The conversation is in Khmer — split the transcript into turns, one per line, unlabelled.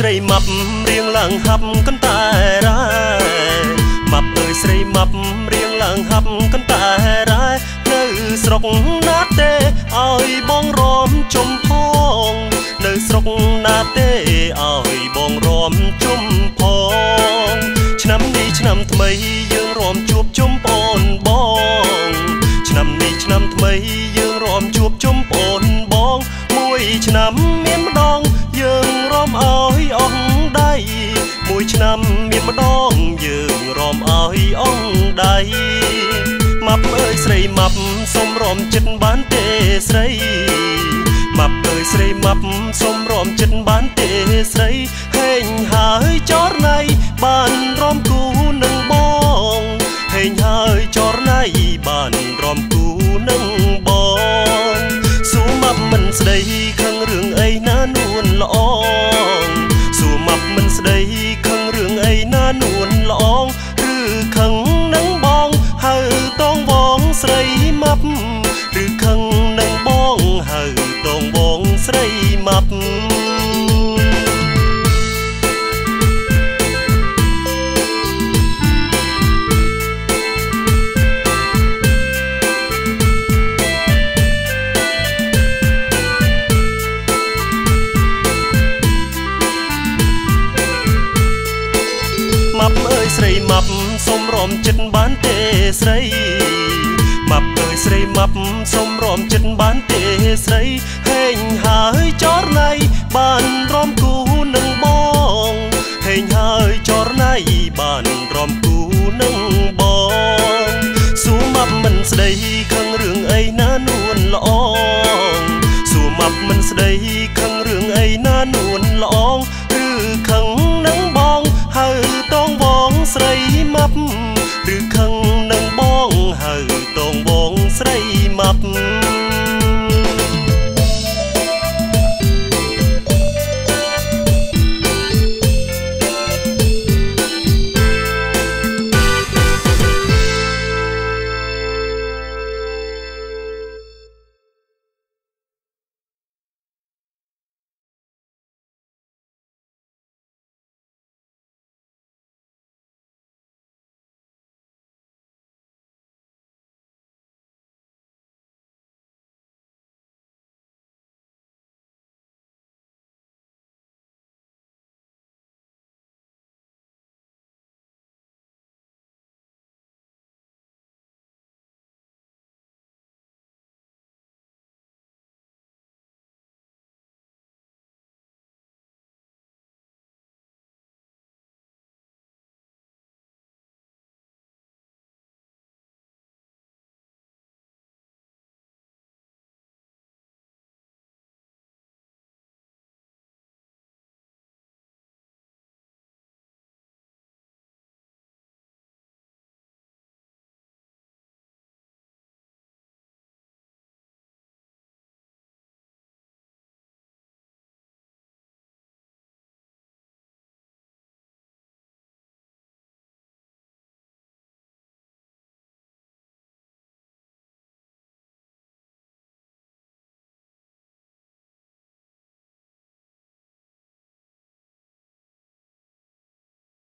ស្រីម៉ាប់រៀងឡើងហាប់កន្តែរ៉ែម៉ាប់អើយស្រីម៉ាប់រៀងឡើងហាប់កន្តែរ៉ែនៅស្រុកណាទេឲ្យបងរំជុំផងនៅស្រុកណាទេឲ្យបងរំជុំផងឆ្នាំនេះឆ្នាំថ្មីយើងរំជួបជុំបងបងឆ្នាំនេះឆ្នាំថ្មី ម៉ាប់អើយស្រីម៉ាប់សុំរំចិត្តបានទេស្រីម៉ាប់អើយស្រីម៉ាប់សុំរំចិត្តបានទេស្រីហេងហើយចរណៃបានរំគូនឹងបងហេងហើយចរណៃបានរំគូនឹងបងសួរម៉ាប់មិនស្ដីខឹងរឿងអីណានួនល្អសួរម៉ាប់មិនស្ដី រីម៉ាប់សុំរំចិត្តបានទេស្រីម៉ាប់អើយស្រីម៉ាប់សុំរំចិត្តបានទេស្រីហេងហើយចរណៃបានរំគូនឹងបងហេងហើយចរណៃបានរំគូនឹងបងសួរម៉ាប់មិនស្ដីខឹងរឿងអីណានួនល្អសួរម៉ាប់មិនស្ដីខឹង